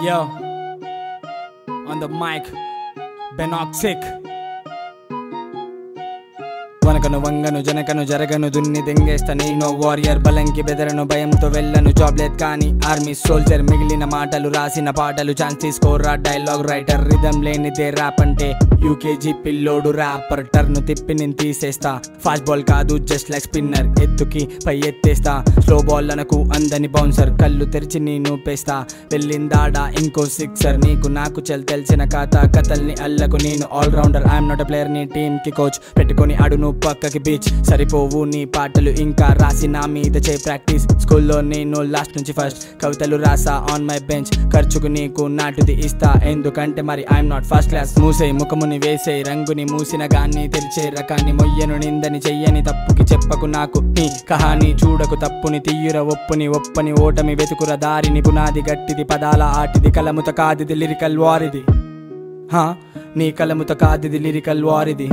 Yo, on the mic, Benoxic. వనకను వంగను జనకను జరగను దున్ని దెంగేస్తా నేను warrior బలంకి బెదరను భయంతో వెళ్ళను. జాబ్లెట్ కానీ ఆర్మీ సోల్జర్ మిగిలిన మాటలు రాసిన పాటలు. ఛాన్స్ తీసుకోరా డైలాగ్ రైటర్ రిధం లేనిదే ర్యాప్ అంటే. యూకేజీ పిల్లోడు ర్యాపర్ టర్న్ తిప్పి నేను తీసేస్తా. ఫాస్ట్ బాల్ కాదు జస్ట్ లైక్ స్పిన్నర్ ఎత్తుకి పై ఎత్తేస్తా. స్లో బాల్ అనకు అందని బౌన్సర్ కళ్ళు తెరిచి నేను పేస్తా. వెళ్ళిందాడా ఇంకో సిక్సర్ నీకు నాకు చెల్ తెలిసిన కథ కథల్ని అల్లకు నేను all rounder I'm not player నీ టీమ్కి కోచ్ పెట్టుకొని అడును పక్కకి బీచ్ సరిపోవు నీ పాటలు ఇంకా రాసి నా మీద చే ప్రాక్టీస్ స్కూల్లో నేను లాస్ట్ నుంచి ఫస్ట్ కవితలు రాసా ఆన్ మై బెంచ్ ఖర్చుకు నీకు నాటుది ఇస్తా. ఎందుకంటే మరి ఐఎమ్ నాట్ ఫస్ట్ క్లాస్ మూసే ముఖముని వేసే రంగుని మూసిన గాన్ని తెరిచే రకాన్ని మొయ్యను నిందని చెయ్యని తప్పుకి చెప్పకు నాకు. నీ కహాని చూడకు తప్పుని తీయుర ఒప్పుని ఒప్పని ఓటమి వెతుకుర దారిని పునాది గట్టిది పదాల ఆటిది కలముత కాదిది లిరికల్ వారిది హా? నీ కలముత కాదిది లిరికల్ వారిది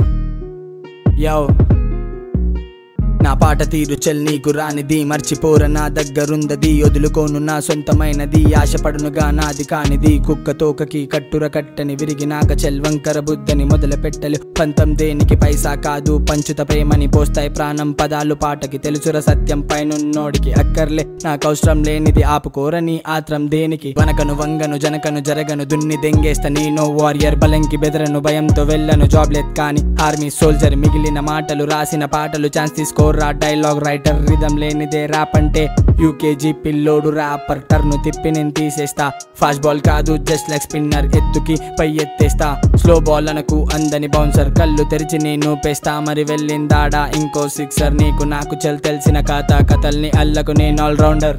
Yo. నా పాట తీరు చెల్ నీకు రానిది మర్చిపోర నా దగ్గరుందది. వదులుకోను నా సొంతమైనది ఆశపడునుగా నాది కానిది. కుక్క తోకకి కట్టుర కట్టని విరిగినాక చెల్వంకర బుద్ధని మొదలు పెట్టలు. పంతం దేనికి పైసా కాదు పంచుత ప్రేమని పోస్తాయి ప్రాణం పదాలు. పాటకి తెలుసుర సత్యం పైనున్నోడికి అక్కర్లే. నాకు అవసరం లేనిది ఆపుకోరని ఆత్రం దేనికి. వనకను వంగను జనకను జరగను దున్ని దెంగేస్తా నేను వారియర్. బలంకి బెదరను భయంతో వెళ్ళను జాబ్లెట్ కానీ. ఆర్మీ సోల్జర్ మిగిలిన మాటలు రాసిన పాటలు ఛాన్స్ తీసుకోరు రా డైలాగ్ రైటర్ రిధం లేనిదే ర్యాప్ అంటే యూకేజీ పిల్లోడు ర్యాపర్ టర్ను తిప్పి నేను తీసేస్తా. ఫాస్ట్ బాల్ కాదు జస్ట్ లైక్ స్పిన్నర్ ఎత్తుకి పై ఎత్తేస్తా. స్లో బాల్ అనకు అందని బౌన్సర్ కళ్ళు తెరిచి నేను పేస్తా. మరి వెళ్ళిందాడా ఇంకో సిక్సర్ నీకు నాకు చెల్ తెలిసిన కథ కథల్ని అల్లకు నేను ఆల్రౌండర్